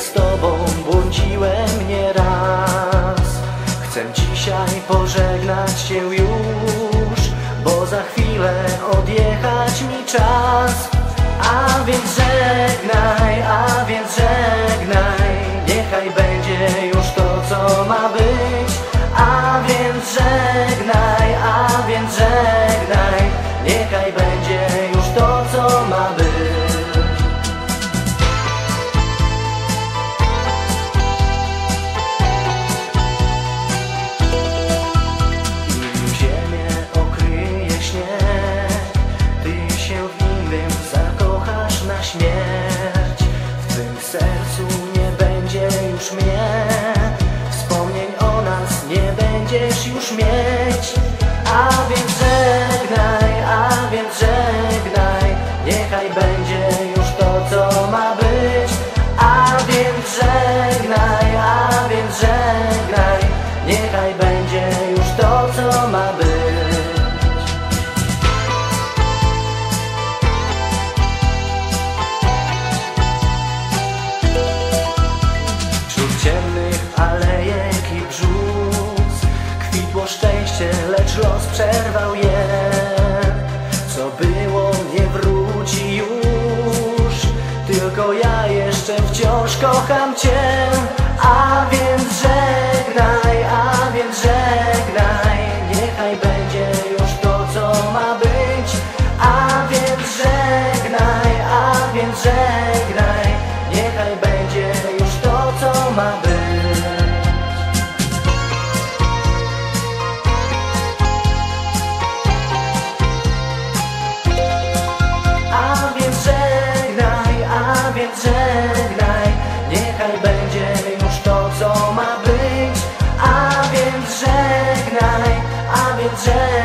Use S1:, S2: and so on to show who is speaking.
S1: z tobą błądziłem nieraz. Chcę dzisiaj pożegnać cię już Bo za chwilę odjechać mi czas. A więc żegnaj, a więc żegnaj Niechaj będzie już to co ma być. A więc żegnaj, a więc żegnaj Niechaj będzie już to co ma być już mnie Wspomnień o nas nie będziesz już mieć. A więc żegnaj, a więc żegnaj Niechaj będzie już to co ma być. A więc żegnaj, a więc żegnaj Niechaj będzie już to co ma być lecz los przerwał je. Co było, nie wróci już. Tylko ja jeszcze wciąż kocham Cię. A więc żegnaj, co